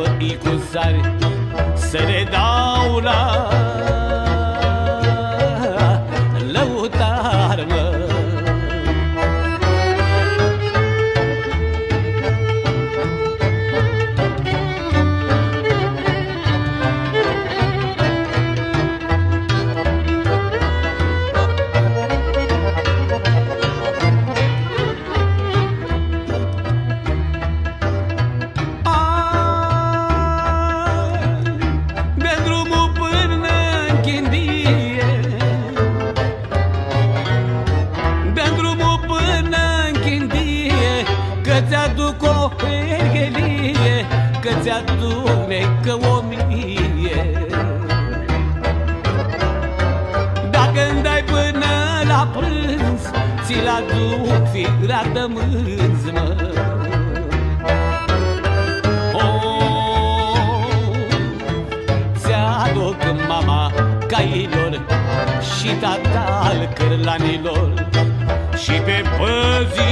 apă i cu zari Să le dau la iată mânzi, mă. Oh, ți-aduc mama cailor și tata al cârlanilor și pe păzii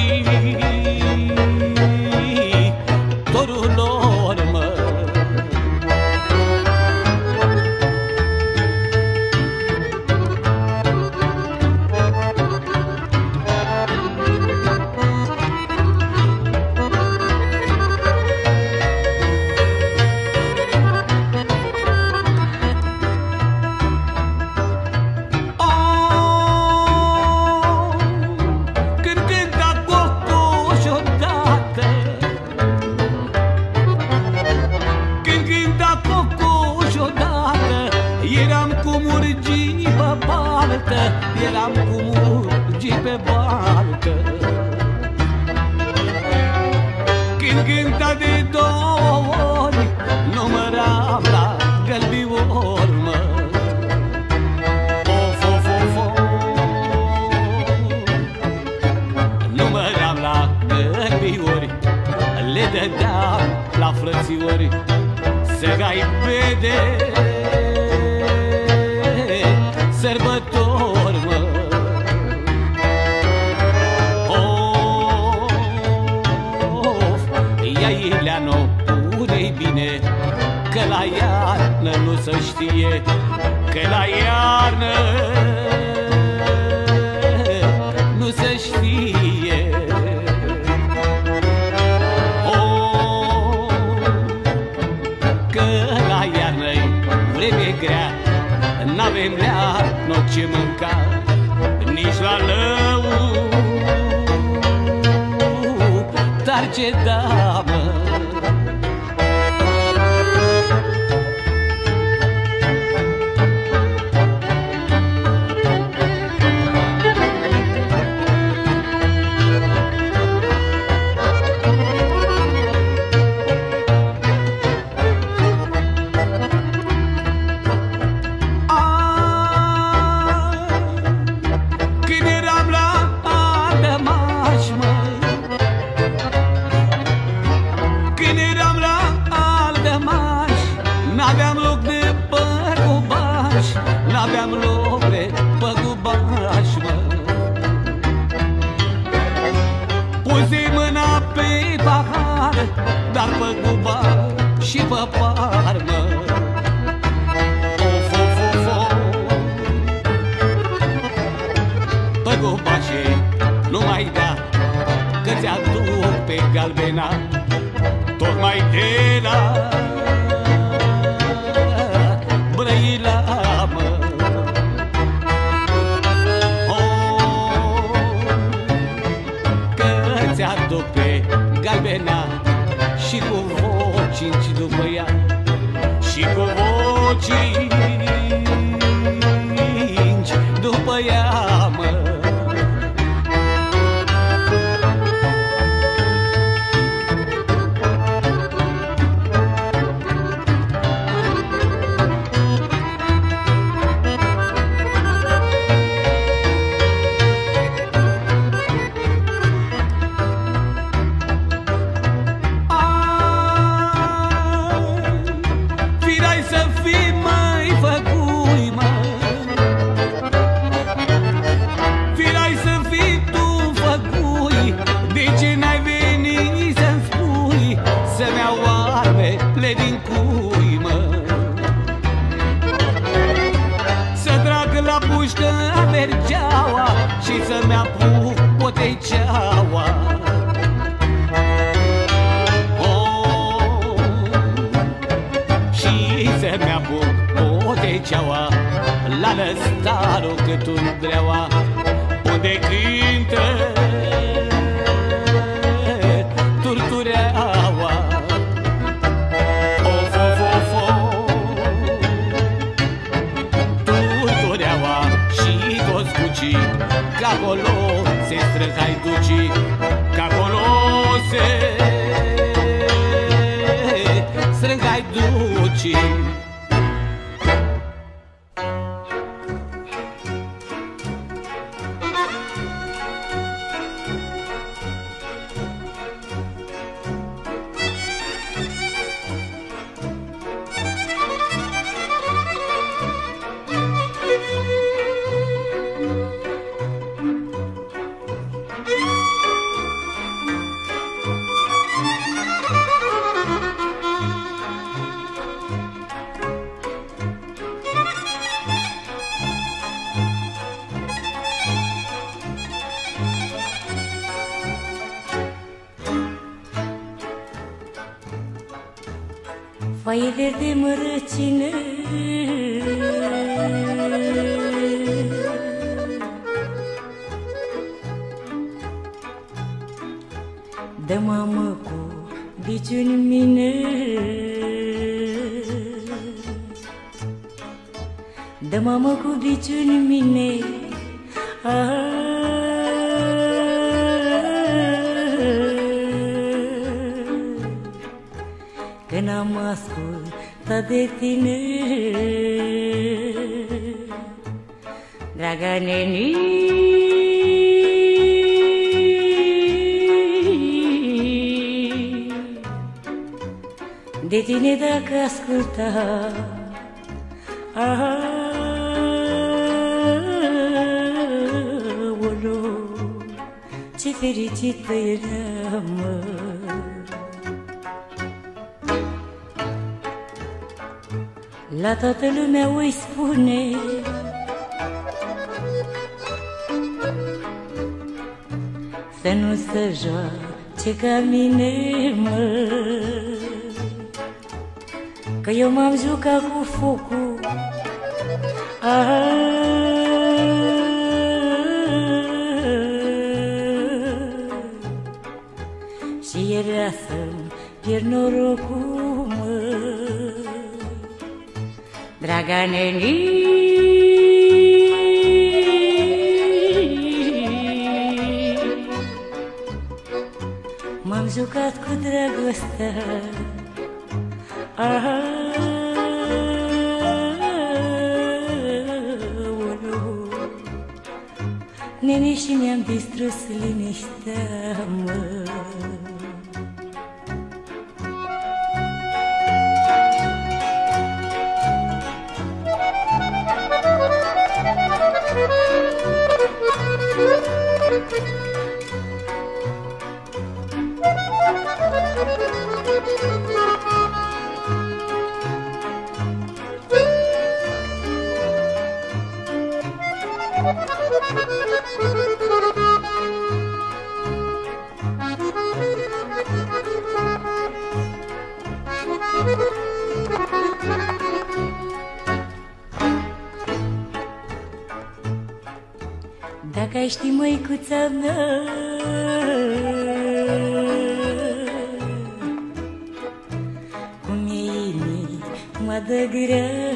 joace ca mine, mă Că eu m-am jucat cu focul Dacă ai ști, măicuța mea Cum e inima de grea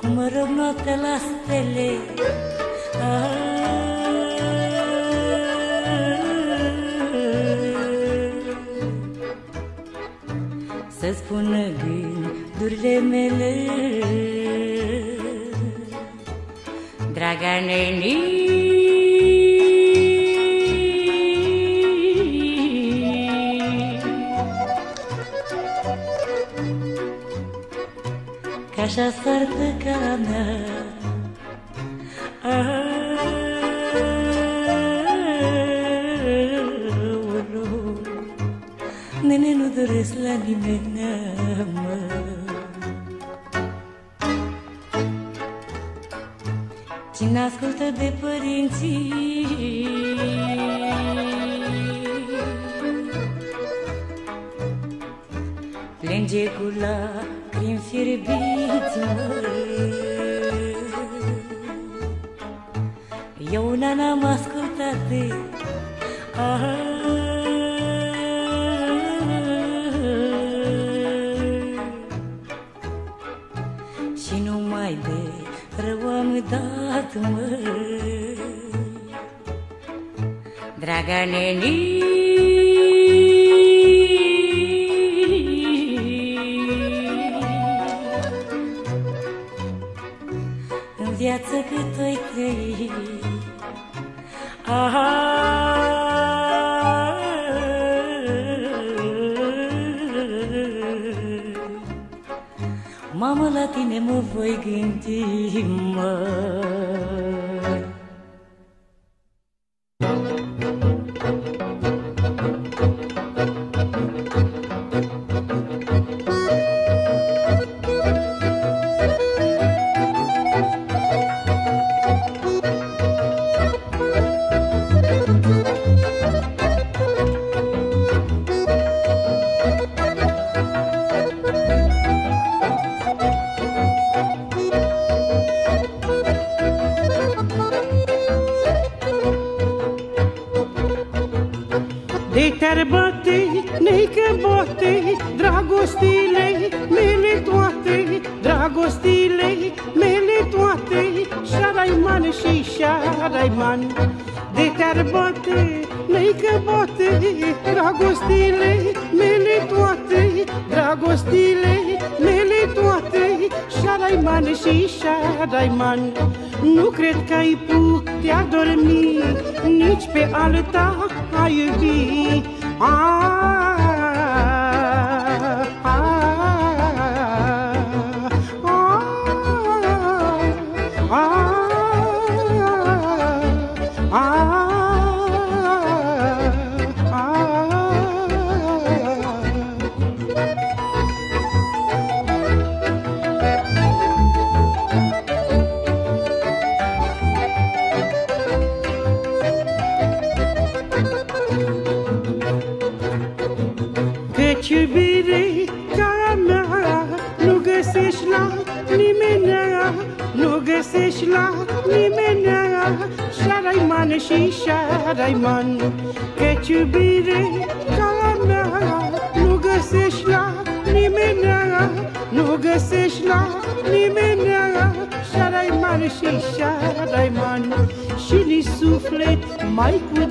Cum mă rog noaptea la stele. Să spună gândurile mele Draga neni Ca așa soartă ca mea Aoleu, Nene, nu doresc la nimeni, șaraiman și șaraiman. Nu cred că ai putea dormi nici pe alta a iubi. Ah, ah, Șaraiman și șaraiman Căci iubire ca a mea Nu găsești la nimeni. Nu găsești la nimeni. Șaraiman și șaraiman Și ni suflet mai cu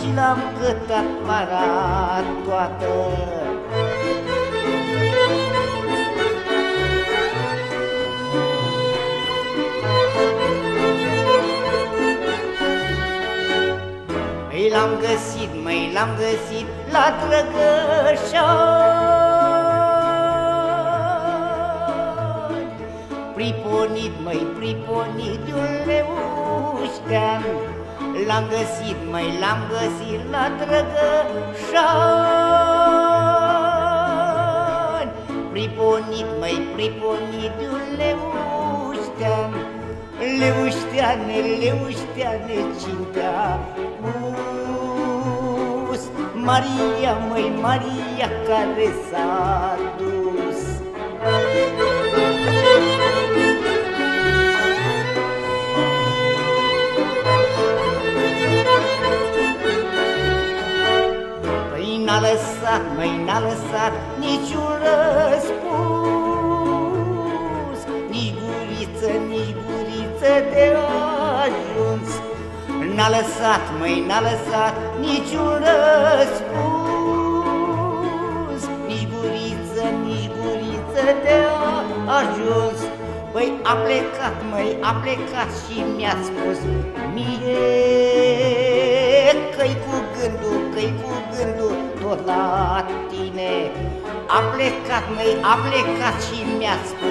și l-am cătat para toată. Măi l-am găsit, măi l-am găsit la Drăgășani Priponit, măi, priponit de un leuștean L-am găsit, măi, l-am găsit la Drăgășani Priponit, măi, priponit de un leuștean Leușteane, leușteane, cintea pus. Maria, măi, Maria care s-a măi, n-a lăsat niciun răspuns. Nici guriță, nici guriță de ajuns. N-a lăsat, măi, n-a lăsat niciun răspuns. Nici guriță, nici guriță de ajuns. Păi a plecat, măi, a plecat și mi-a spus Mie la tine. A plecat, măi, a plecat și mi-a spus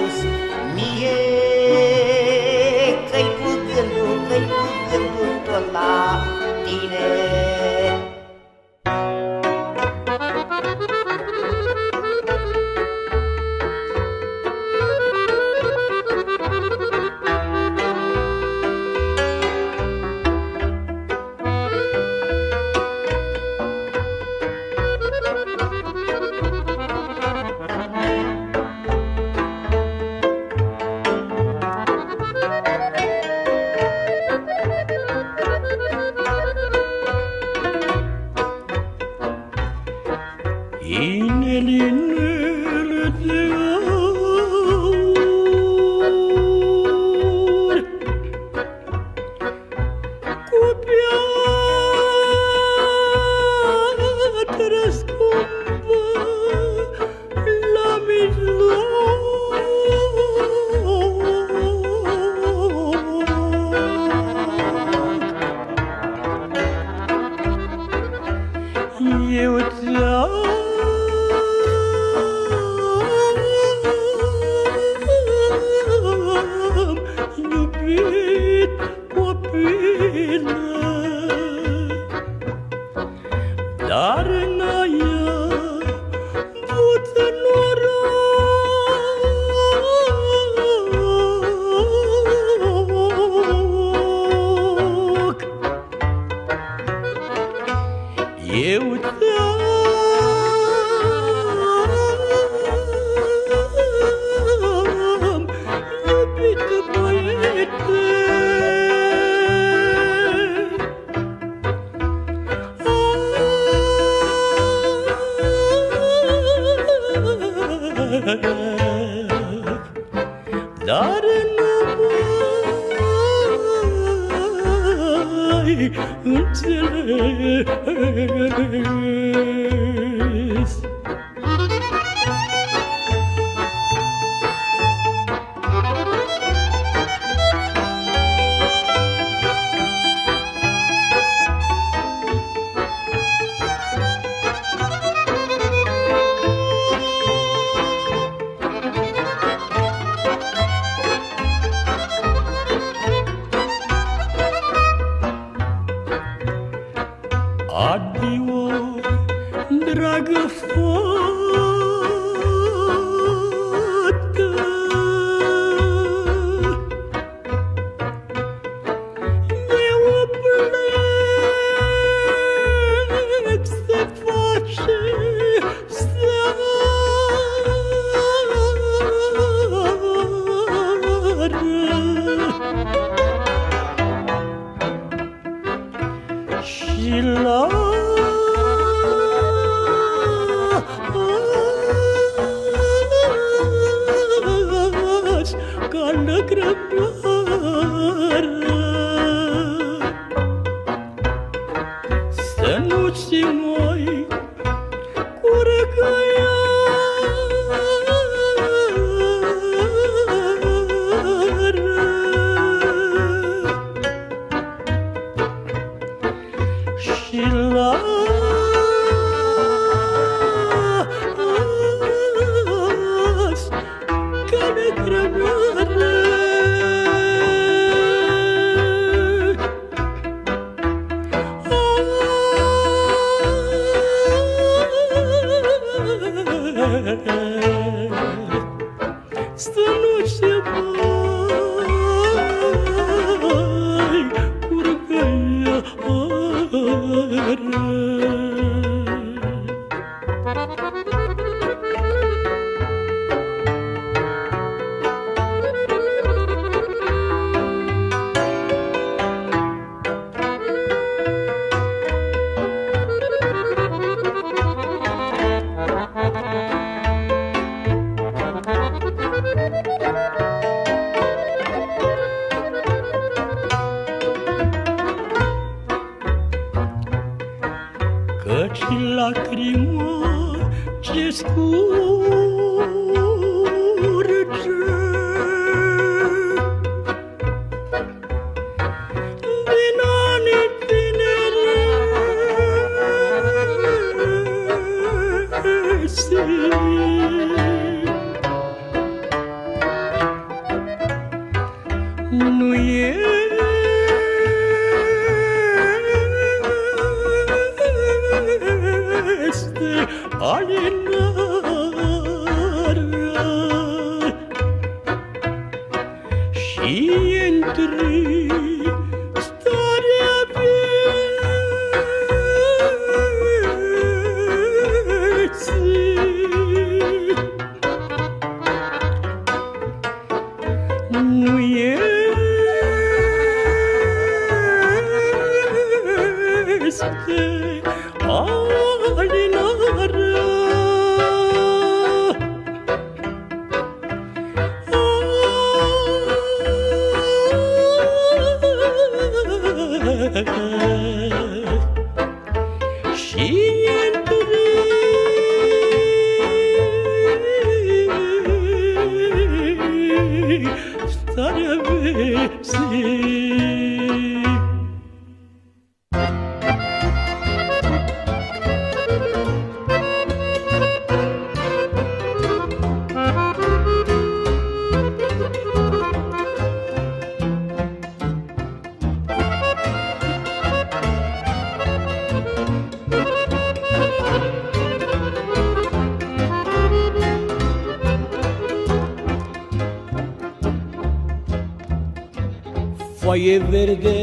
foaie verde.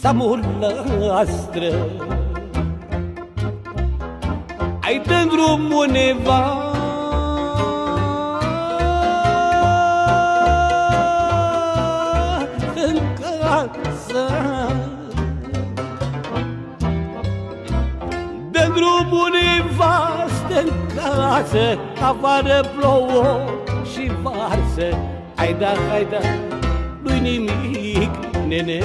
Samurlastră Ai dă drumul neva în casă. Dă drumul nevastă în casă Afară plouă. și varsă Hai da, hai da, nu-i nimic, nene.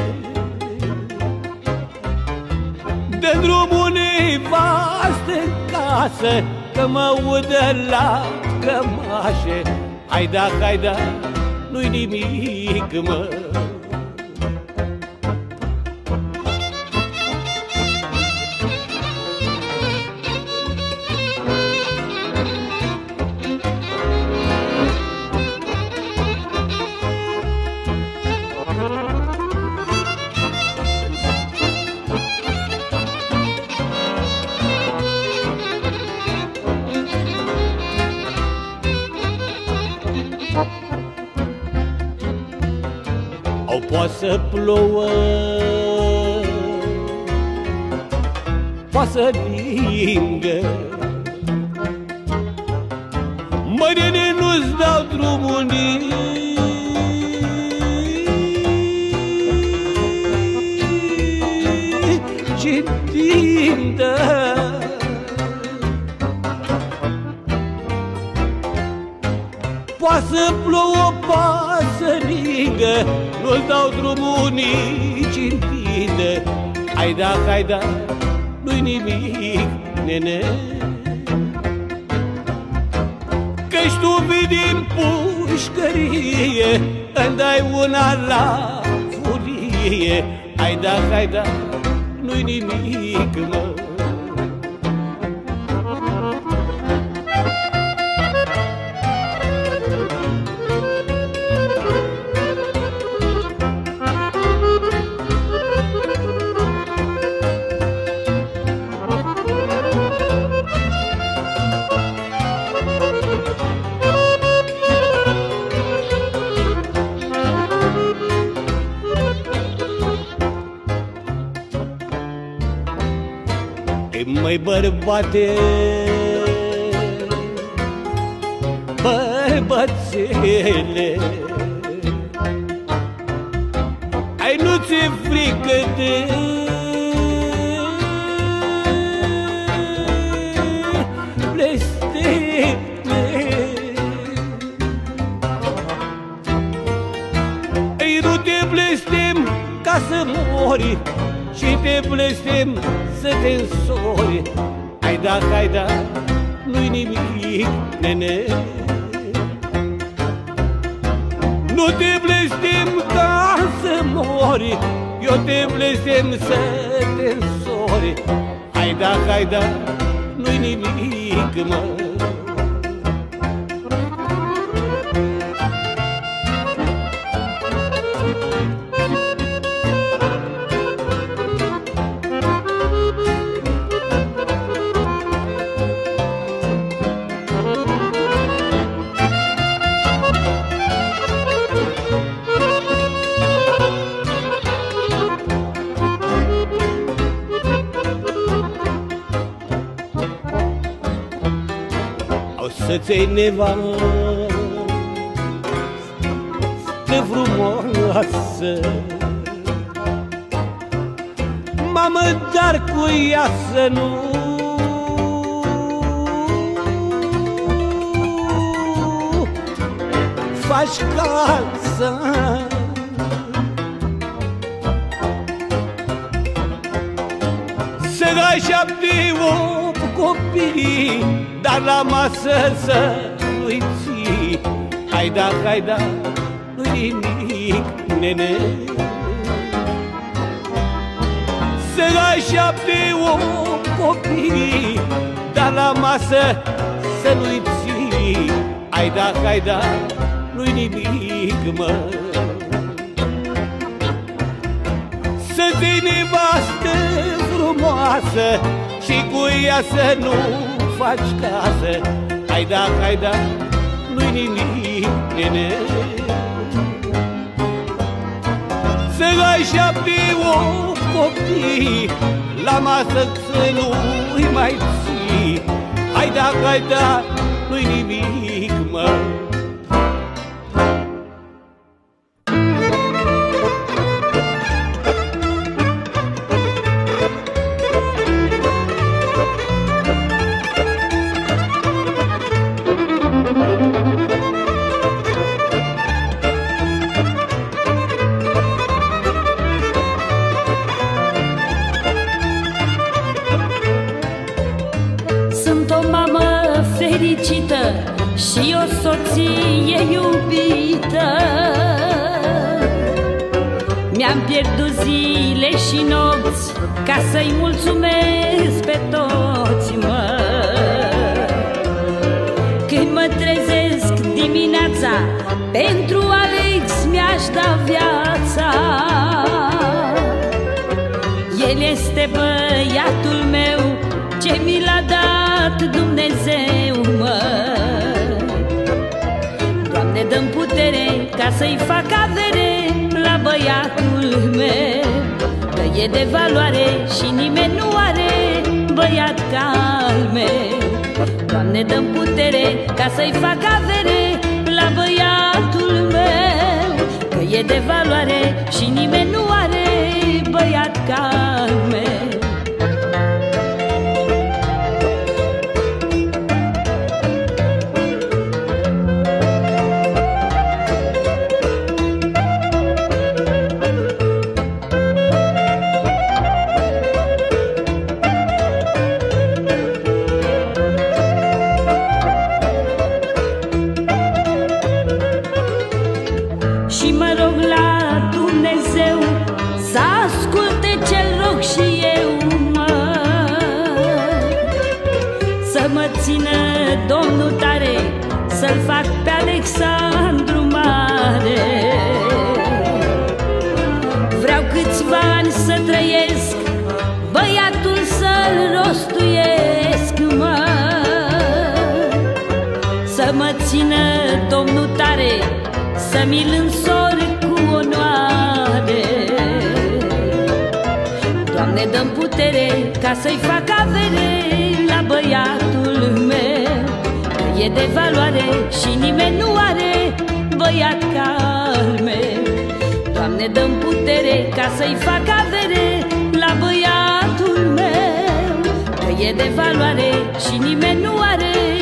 Dă drumul nevastă în casă Că mă udă la cămașe. Hai da, hai da, nu-i nimic, mă te blestem ca să mori Și te blestem să te însori. Hai da, hai da, nu-i nimic, nene. Nu te blestem ca să mori Eu te blestem să te însori. Hai da, hai da, nu-i nimic, mă O să-ți iei nevastă frumoasă. Mamă, dar cu ea să nu Faci casă Să ai șapte opt copii Dar la masă să nu-i ții Hai da, hai da, nu-i nimic, nene. Să ai șapte opt copii Dar la masă să nu-i ții. Hai da, hai da, nu-i nimic, mă. Să-ți iei nevastă frumoasă Și cu ea să nu faci casă Hai da, hai da, nu-i nimic, nene. Să ai șapte o copii La masă să nu-i mai ții. Hai da, hai da, nu-i nimic, da viața. El este băiatul meu Ce mi l-a dat Dumnezeu, mă. Doamne, dăm putere ca să-i fac avere La băiatul meu. Că e de valoare și nimeni nu are Băiat ca al meu. Doamne, dăm putere ca să-i fac avere de valoare și nimeni nu are Băiat ca al meu mi-l însor cu onoare. Doamne, dăm putere Ca să-i fac avere La băiatul meu. Că e de valoare Și nimeni nu are Băiat ca al meu. Doamne, dăm putere Ca să-i fac avere La băiatul meu. Că e de valoare Și nimeni nu are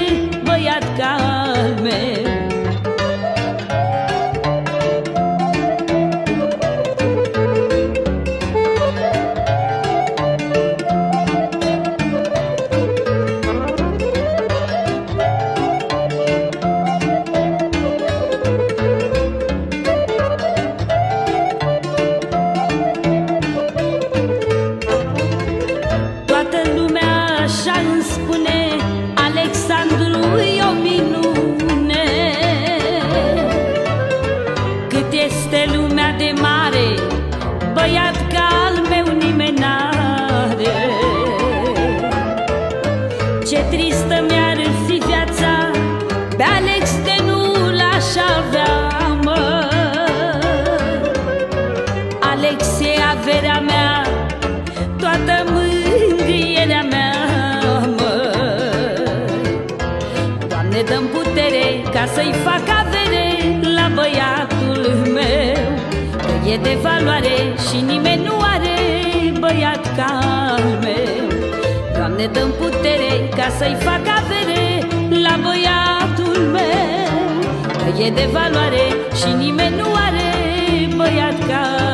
să-i fac avere La băiatul meu. Că e de valoare și nimeni nu are Băiat ca al meu. Doamne, dăm putere ca să-i fac avere La băiatul meu. Că e de valoare și nimeni nu are Băiat ca al meu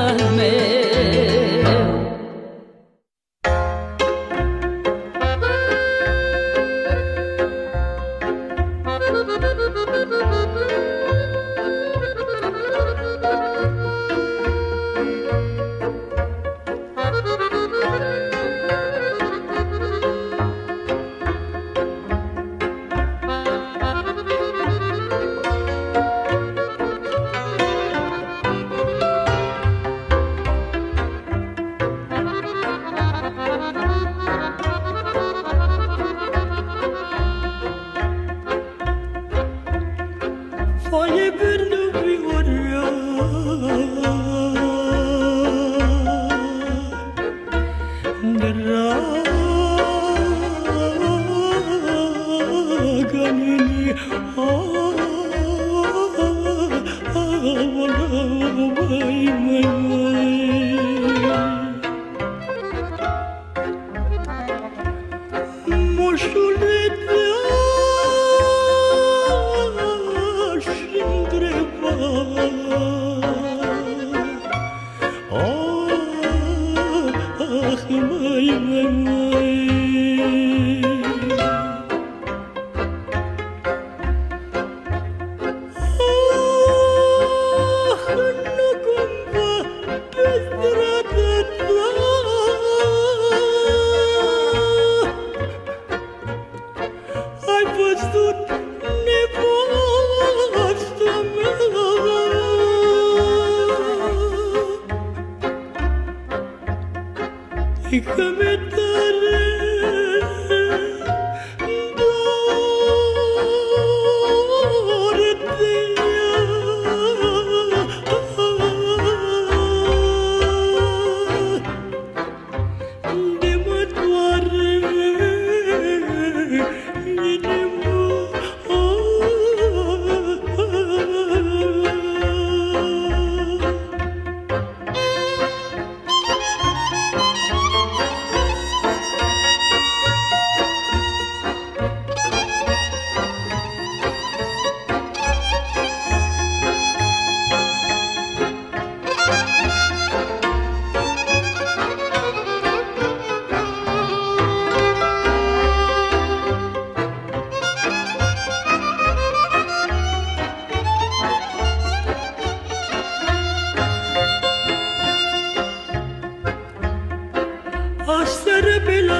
Aseară pe la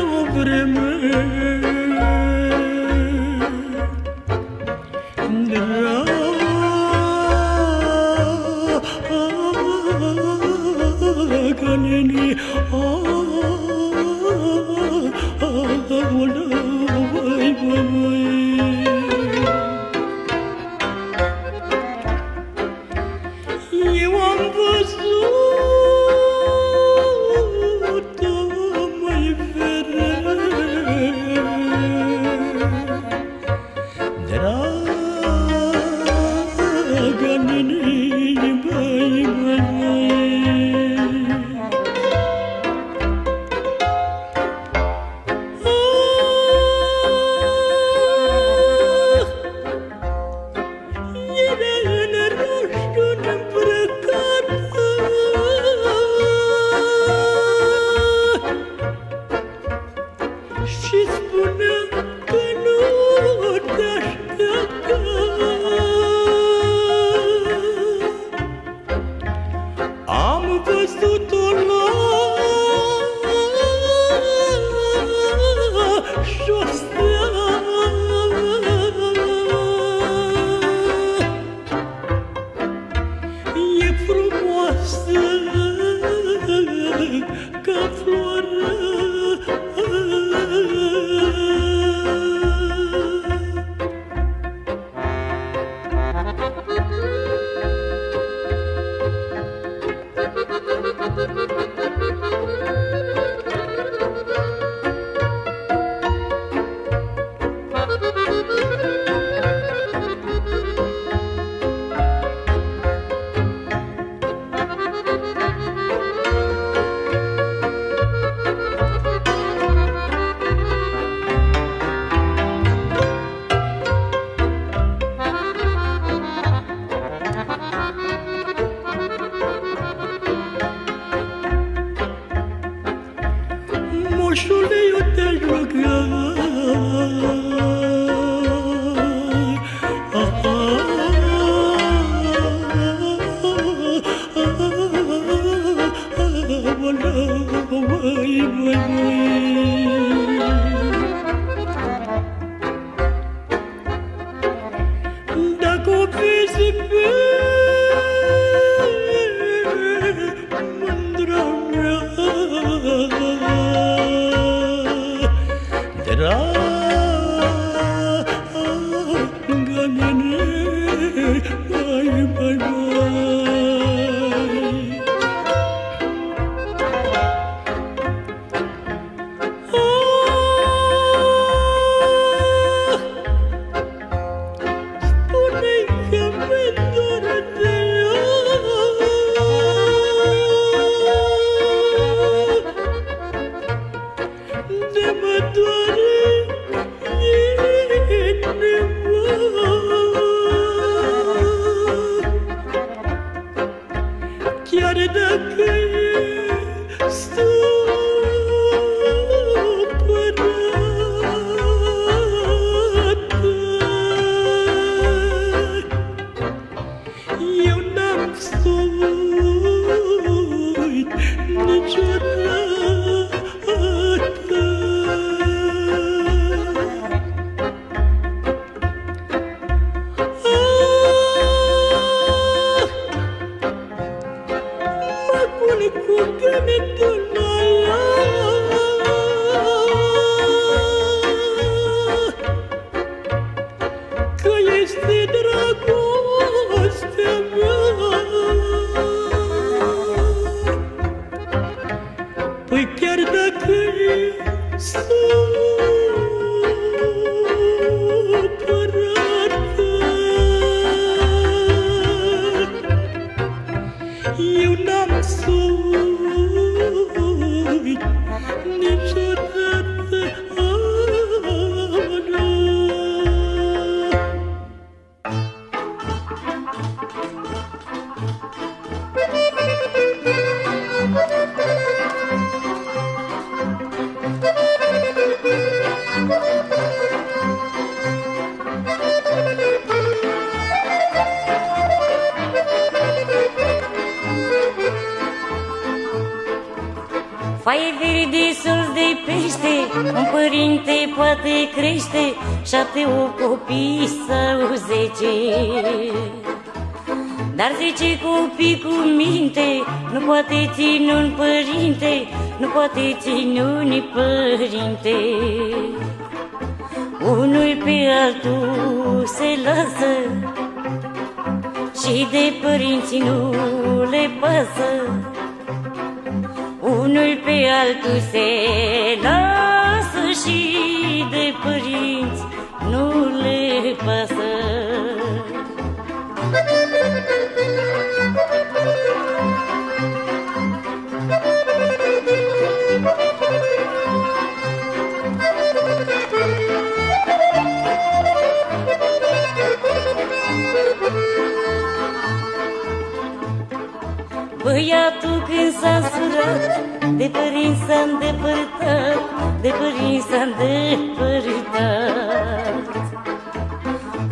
îndepărtat De părinți s-a îndepărtat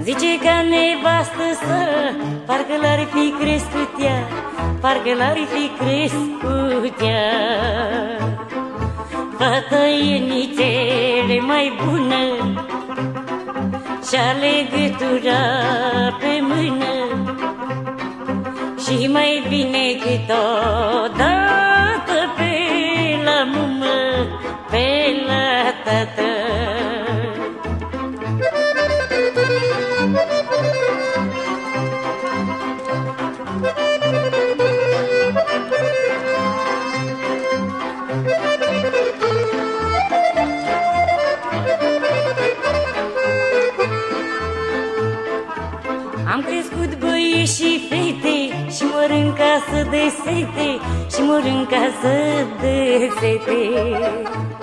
Zice că nevastă să Parcă l-ar fi crescut ea Parcă l-ar fi crescut ea. Fata e nițele mai bună Și-a legătura pe mână. Și mai bine cât la tată și fete Și mor în casă de sete Și mor în casă de sete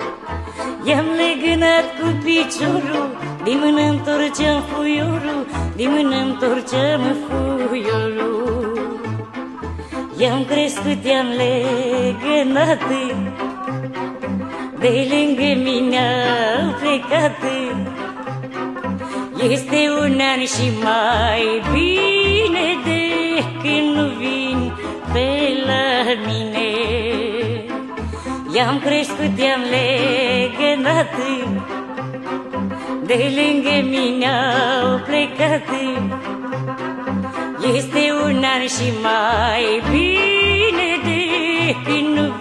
I-am legănat cu piciorul Din mână întorceam fuiorul Din mână întorceam fuiorul. I-am crescut, i-am legănat De lângă mine au plecat. Este un an și mai bine de când nu vin pe la mine I-am crescut, i-am legănat. De lângă mine au plecat. Este un an și mai bine de când nu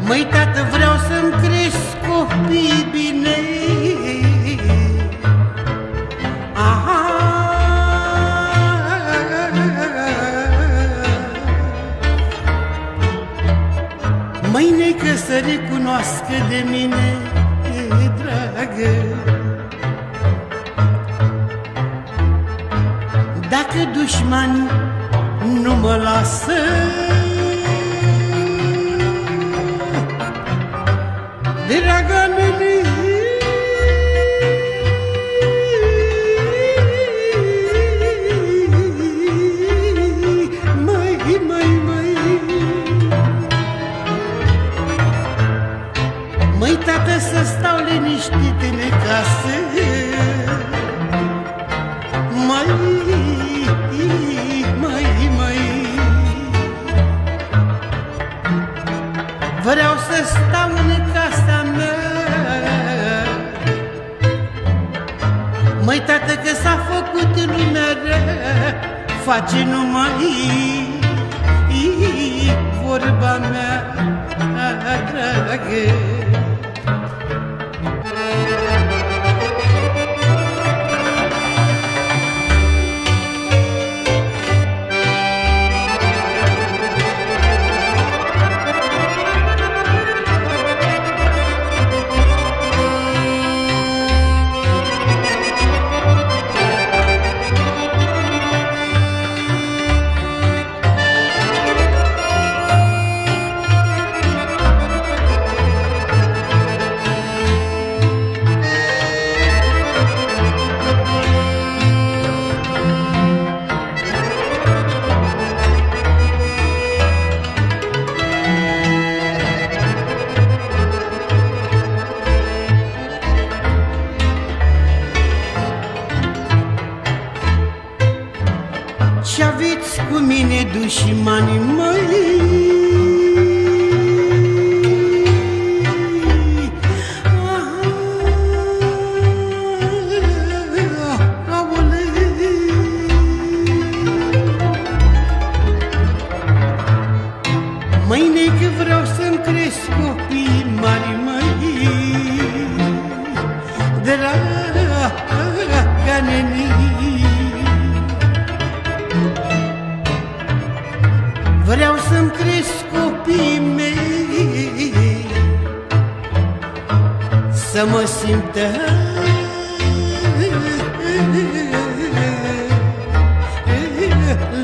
Măi, tată, vreau să-mi cresc copii bine Aha. Mâine că să recunoască de mine, dragă Dacă dușmani nu mă lasă Draga nene Mai, mai, mai Măi, tată, să stau liniștit în casă s-a făcut lumea rea Face numai vorba mea dragă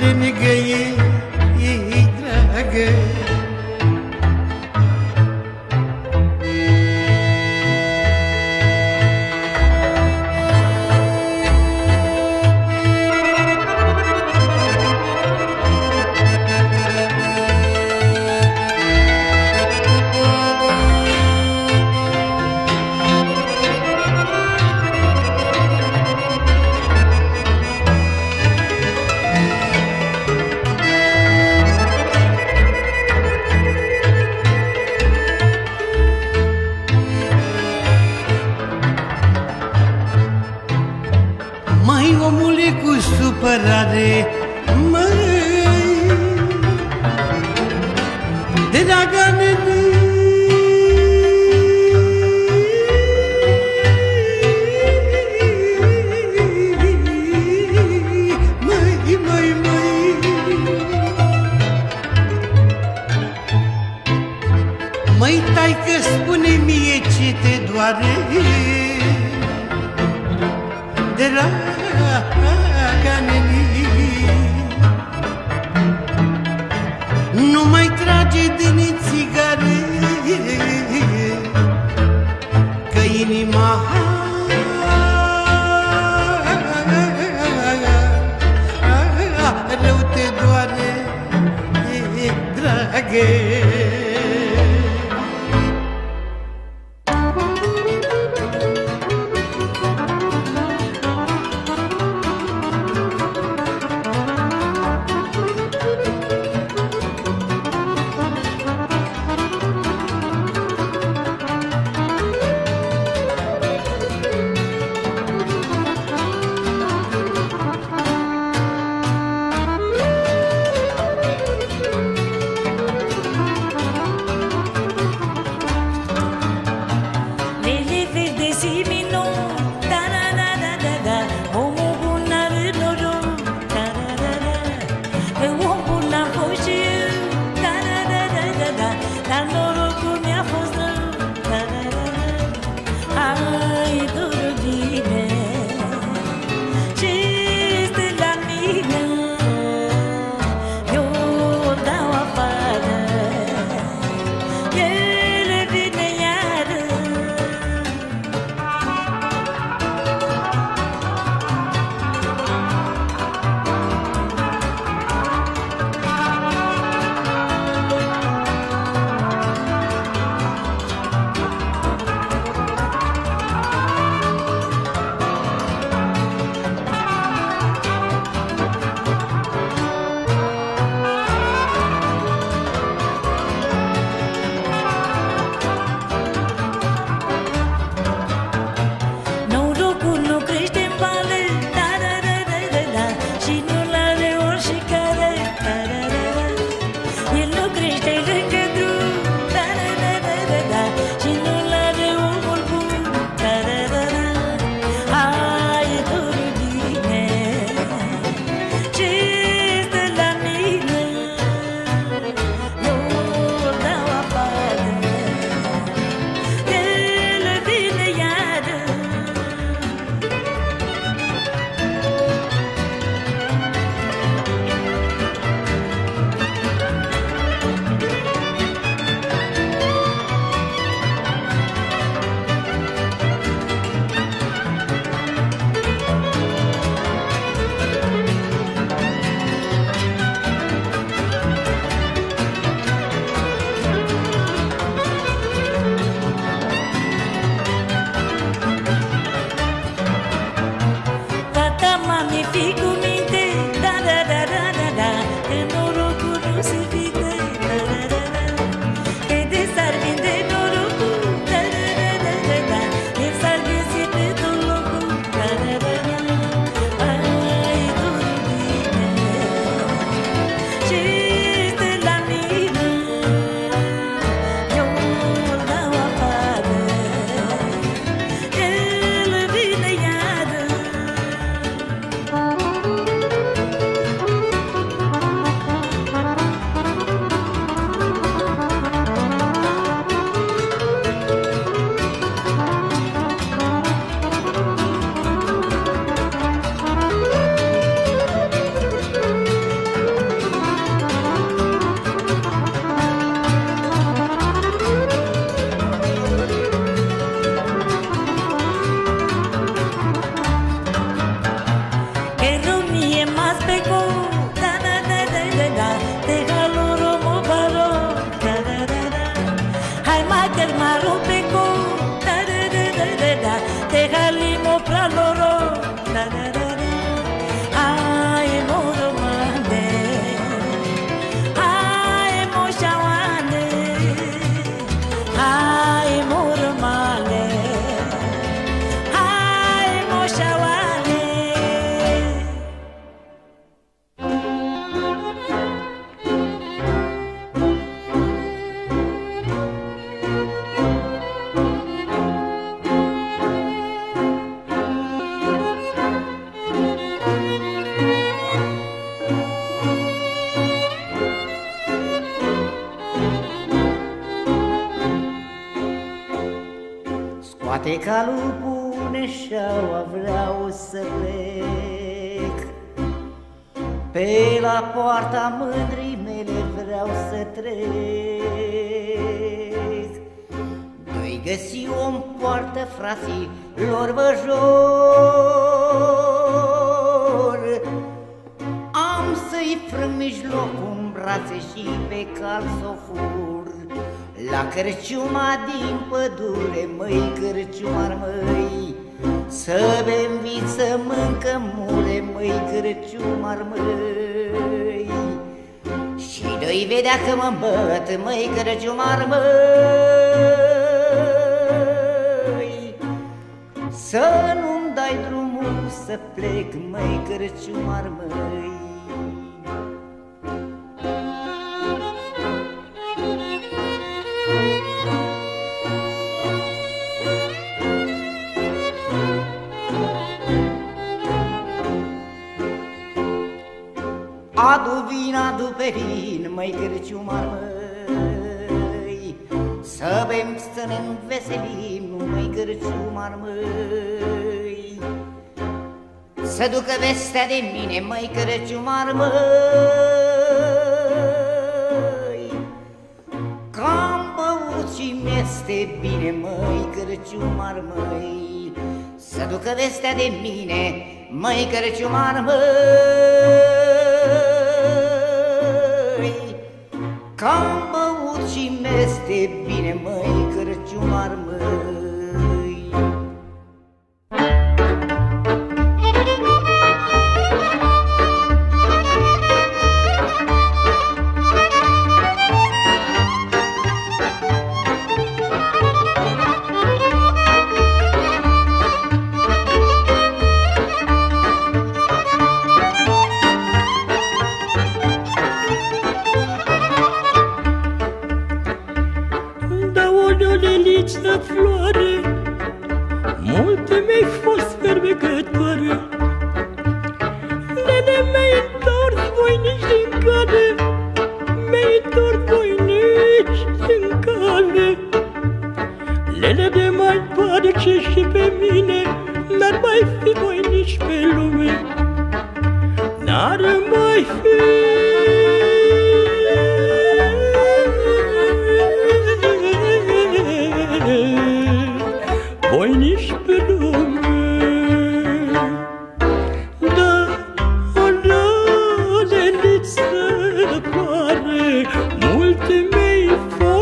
Lângă ei, Poate ca lupul neșeaua vreau să plec. Pe la poarta mândrii mele vreau să trec. Nu-i găsi om poartă frații lor băjor Am să-i frâng mijlocul în brațe și pe cal s-o fur La cărciuma din pădure, măi, cărciumar, măi Să bem vin, să mâncăm mule, măi, cărciumar, măi. Și doi vedea că mă îmbăt, măi, cărciumar, măi. Să nu-mi dai drumul să plec, măi, cărciumar, măi vin, adu pe vin, măi Cârciumar, măi Să bem, să ne înveselim, măi Cârciumar, măi Să ducă vestea de mine, măi Cârciumar, măi Că-am băut și mi-este bine, măi Cârciumar, măi Să ducă vestea de mine, măi Cârciumar, măi Că-am băut și meste bine, măi, cărciumar, măi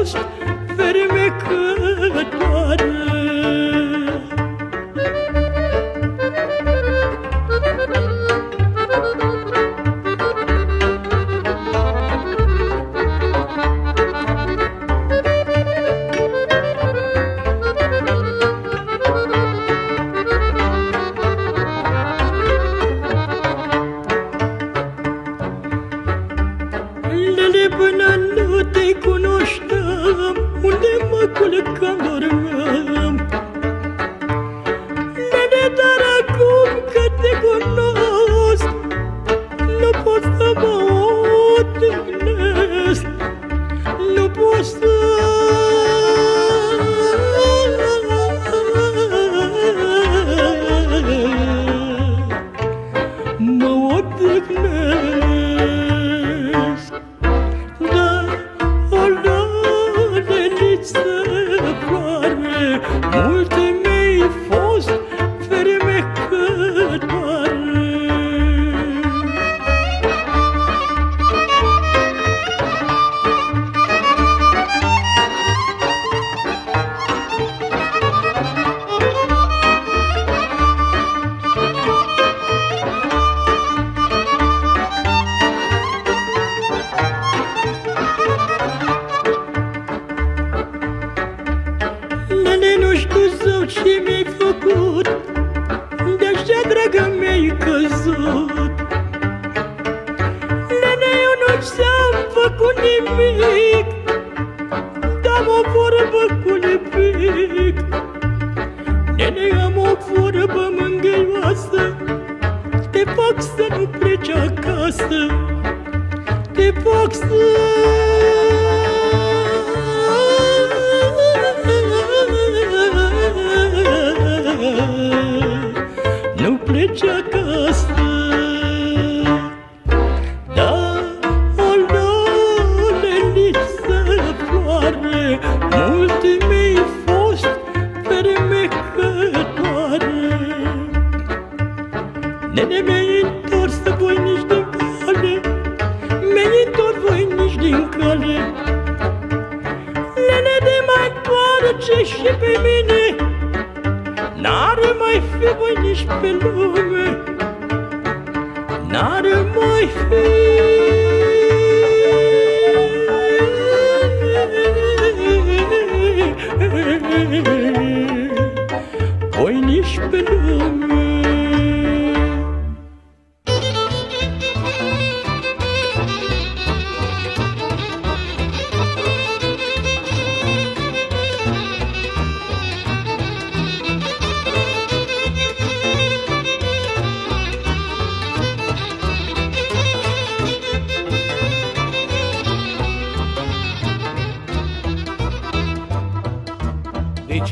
mi-ai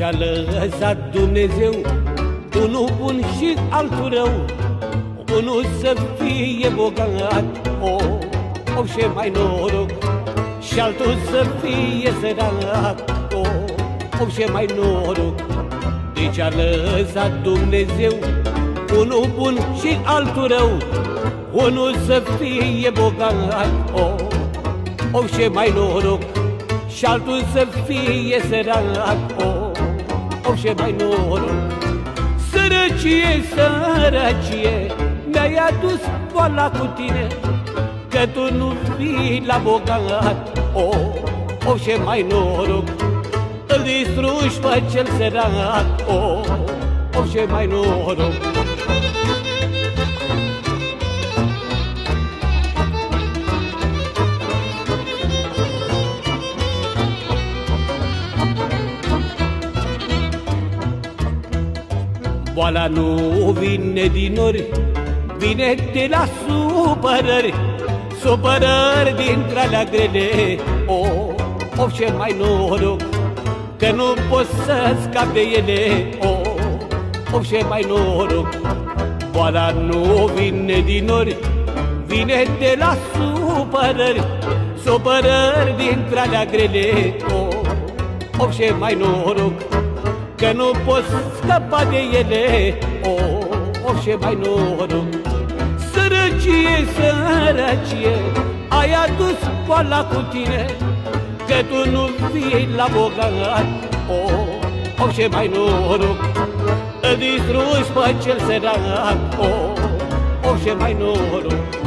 Deci a lăsat Dumnezeu Unul bun și altul rău. Unul să fie bogat O, o și mai noroc Și altul să fie sărac O, o și mai noroc. Deci a lăsat Dumnezeu Unul bun și altul rău. Unul să fie bogat O, o și mai noroc și altul să fie sărac, o, o și mai noroc. Sărăcie, sărăcie, mi-ai adus boala cu tine, că tu nu fii la bogat, o, o și mai noroc. Îl distrugi pe cel sărac, o, o și mai noroc. Boala nu vine din ori, vine de la supărări, supărări dintre alea grele, o, o ce mai noroc, că nu pot să scap de ele, o, o ce mai noroc. Boala nu vine din ori, vine de la supărări, supărări dintre alea grele, o, o ce mai noroc că nu pot scăpa de ele, o, o și mai noroc. Sărăcie, sărăcie, ai adus boala cu tine, că tu nu fii la bogat, o, o și mai noroc. Îl distrugi pe cel sărac, o, o și mai noroc. Căci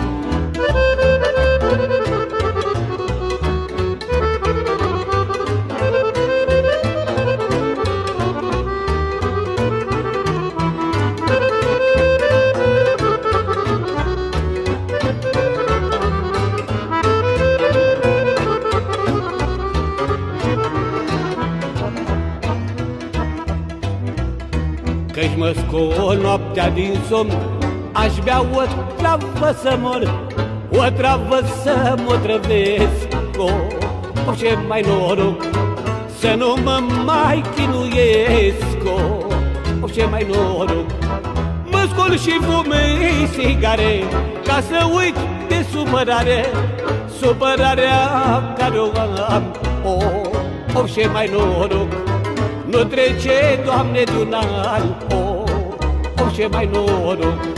mă scol noaptea din somn Aș bea o travă să mor O travă să mă trăvesc. O, o ce mai noroc Să nu mă mai chinuiesc. O, o ce mai noroc Mă scol și fumei sigare Ca să uit de supărare Supărarea care o am. O, o ce mai noroc nu trece, Doamne, de un an, o, o ce mai noroc.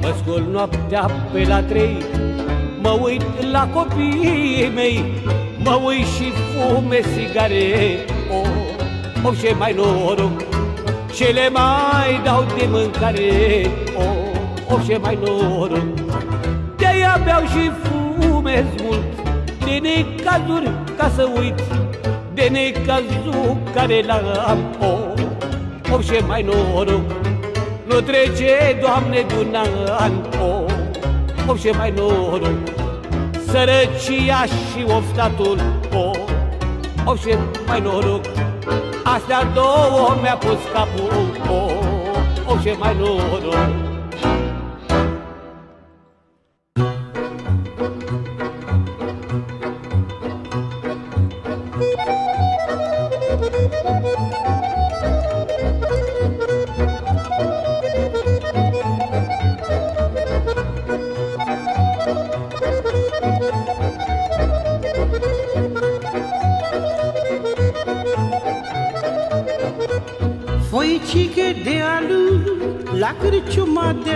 Mă scol noaptea pe la trei Mă uit la copiii mei Mă uit și fume sigare O, o ce mai noroc Ce le mai dau de mâncare. O, o ce mai noroc De-aia beau și fumez mult. De necazuri ca să uit De necazul care l-am. O, o ce mai noroc nu trece, Doamne, de un an, o, o ce mai noroc. Sărăcia și oftatul O, o ce mai noroc Astea două mi-a pus capul O, o ce mai noroc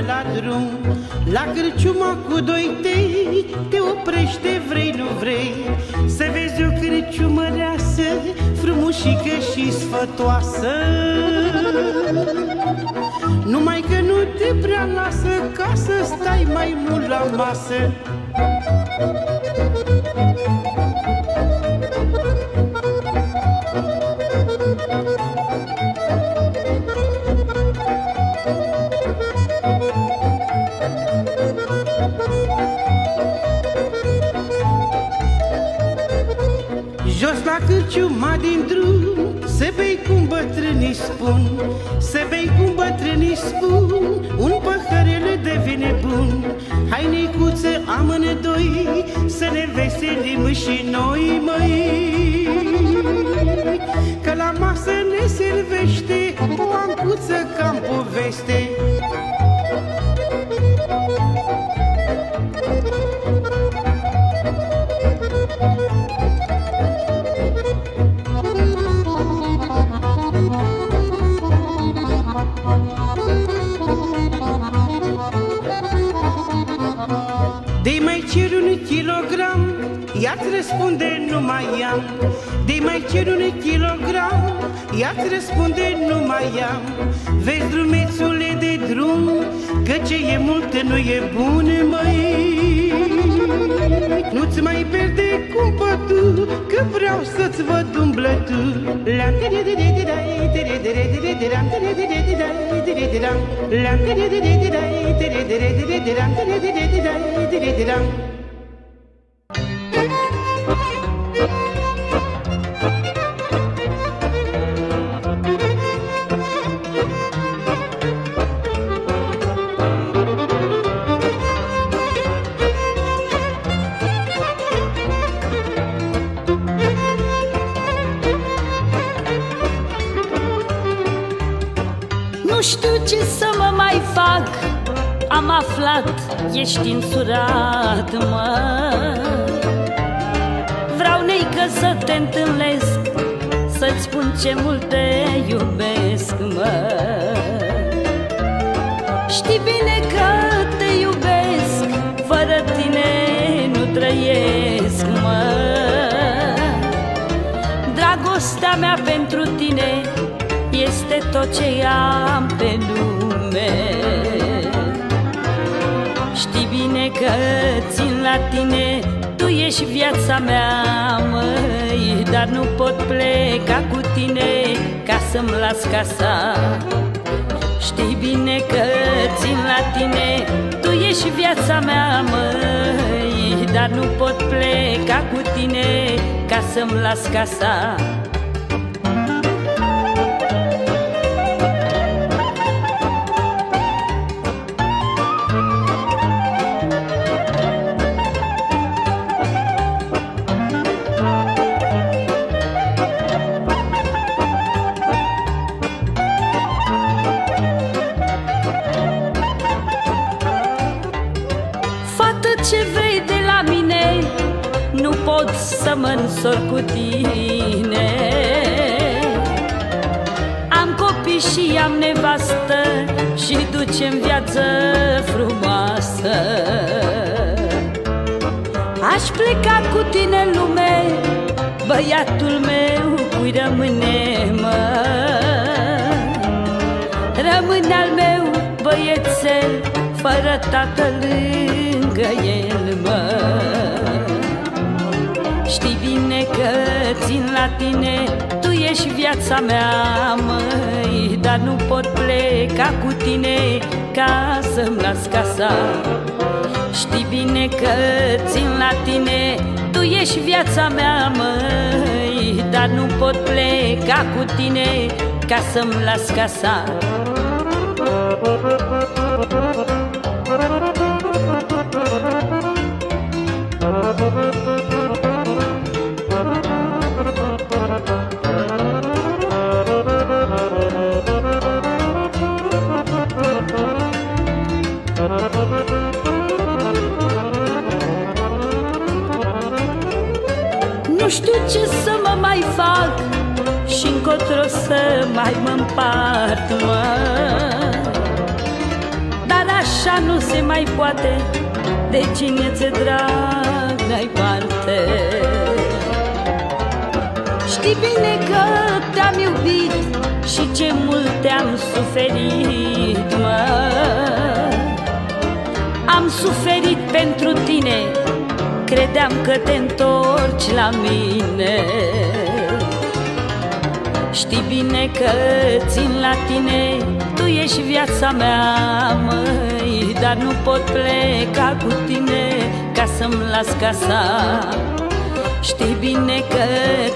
de la drum La cârciuma cu doi tei Te oprește, vrei, nu vrei. Să vezi o cârciumă reasă Frumușică și sfătoasă. Numai că nu te prea lasă Ca să stai mai mult la masă ciuma din drum Să bei cum bătrânii spun. Să bei cum bătrânii spun Un paharel devine bun. Hai necuță amândoi Să ne veselim și noi măi. Că la masă Ia-ți răspunde, nu mai am De mai cer un kilogram Ia-ți răspunde, nu mai am Vezi drumețule de drum Că ce e mult nu e bun, măi Nu-ți mai pierde cumpătul Că vreau să-ți văd umblătul Lam aflat, ești însurat, mă. Vreau neică să te întâlnesc Să-ți spun ce mult te iubesc, mă. Știi bine că te iubesc Fără tine nu trăiesc, mă. Dragostea mea pentru tine Este tot ce am pe lume că țin la tine Tu ești viața mea, măi Dar nu pot pleca cu tine Ca să-mi las casa. Știi bine că țin la tine Tu ești viața mea, măi Dar nu pot pleca cu tine Ca să-mi las casa să mă însor cu tine. Am copii și am nevastă Și ducem viață frumoasă. Aș pleca cu tine în lume Băiatul meu cui rămâne, mă? Rămâne al meu băiețel Fără tatăl lângă el, că țin la tine Tu ești viața mea, măi Dar nu pot pleca cu tine Ca să-mi las casa. Știi bine că țin la tine Tu ești viața mea, măi Dar nu pot pleca cu tine Ca să-mi las casa. Nu știu ce să mă mai fac și încotro să mai mă împart, mă. Dar așa nu se mai poate, de cine ți-e drag n-ai parte. Știi bine că te-am iubit și ce mult te-am suferit, mă. Am suferit pentru tine Credeam că te întorci la mine. Știi bine că țin la tine Tu ești viața mea, măi Dar nu pot pleca cu tine Ca să-mi las casa. Știi bine că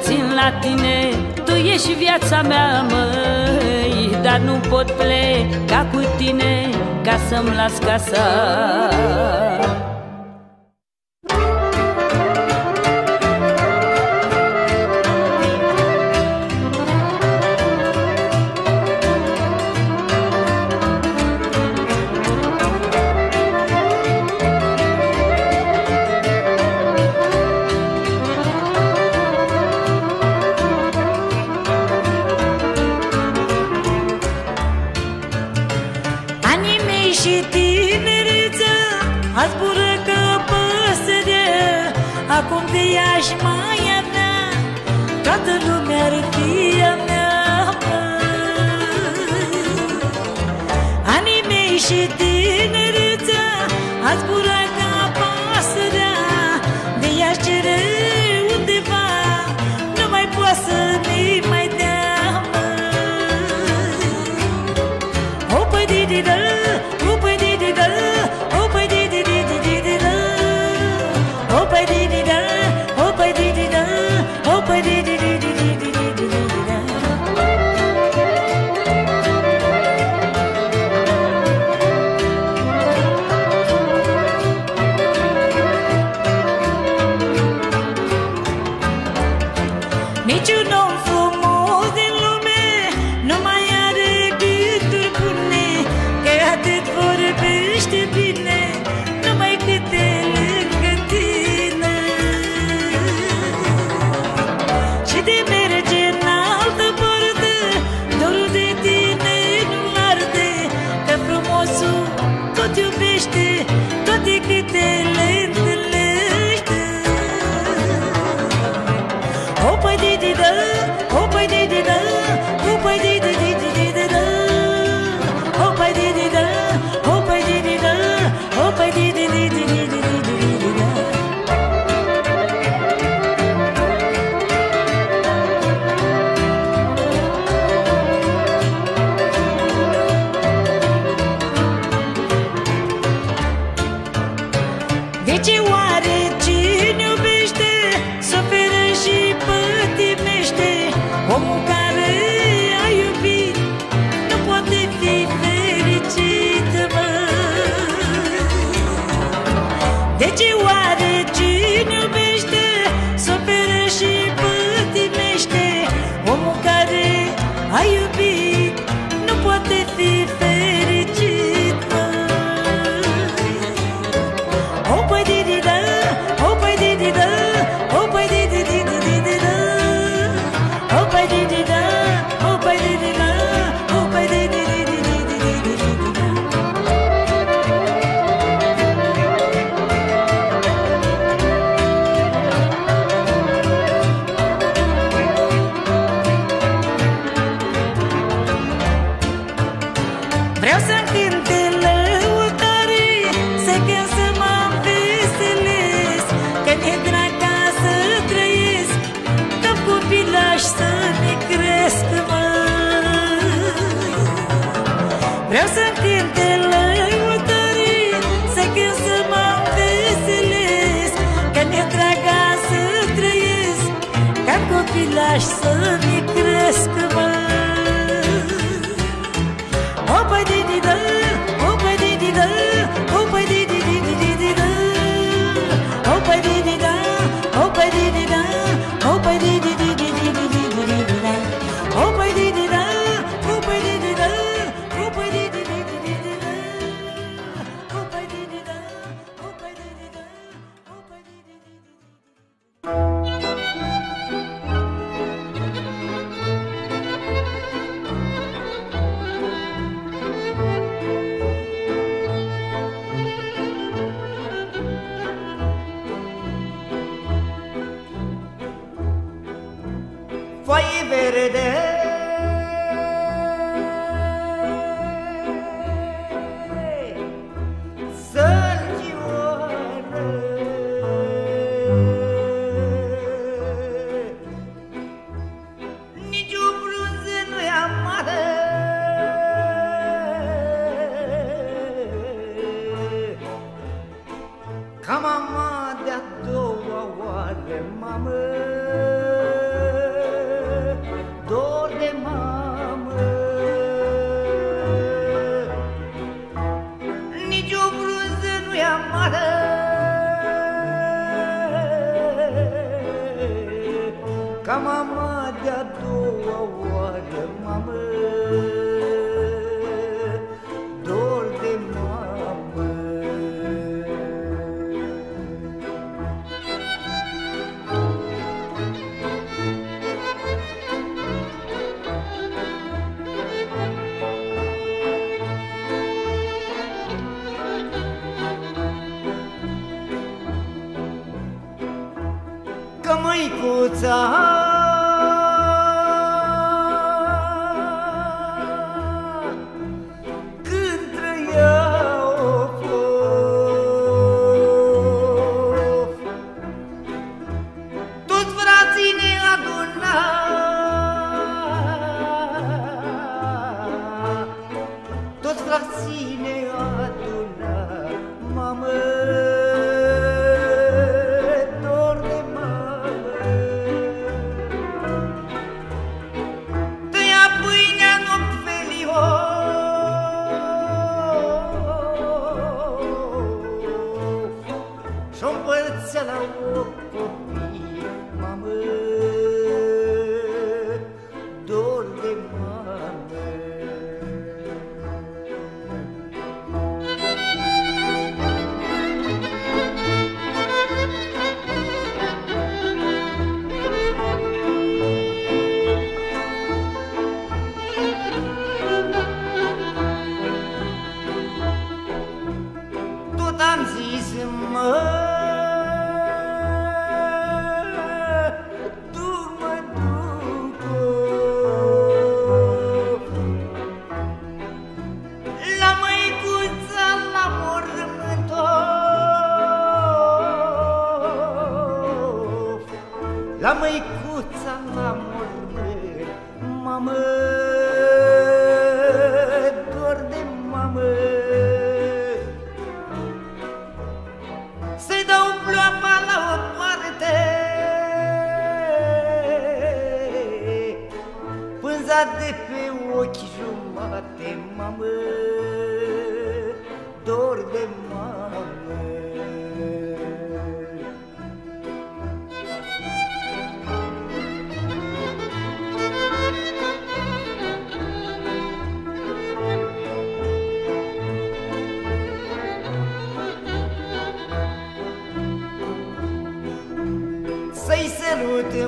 țin la tine Tu ești viața mea, măi Dar nu pot pleca cu tine Ca să-mi las casa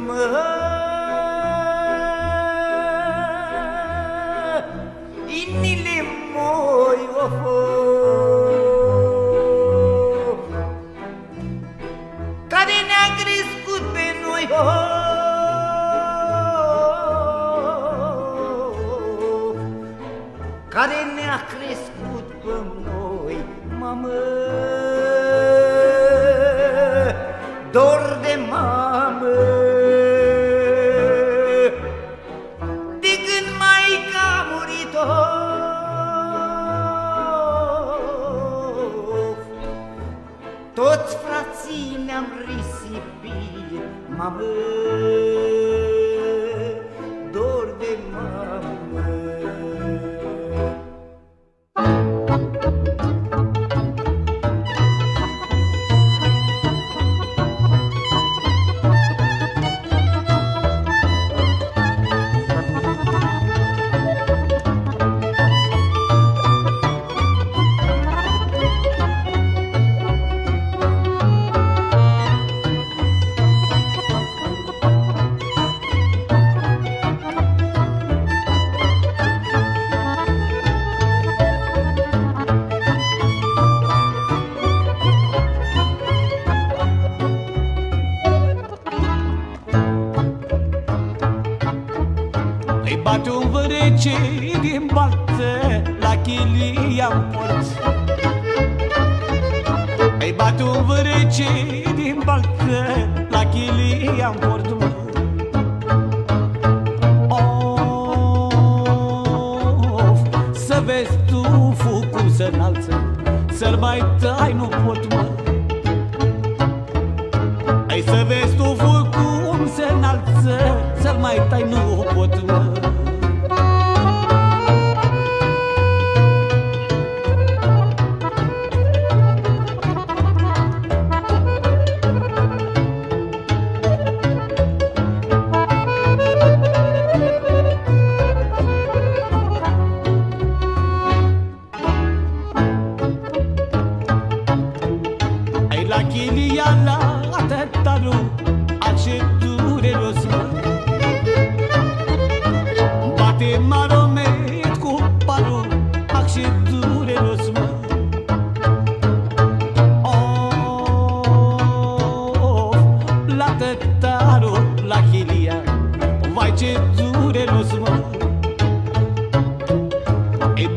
mơ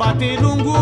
bate lungu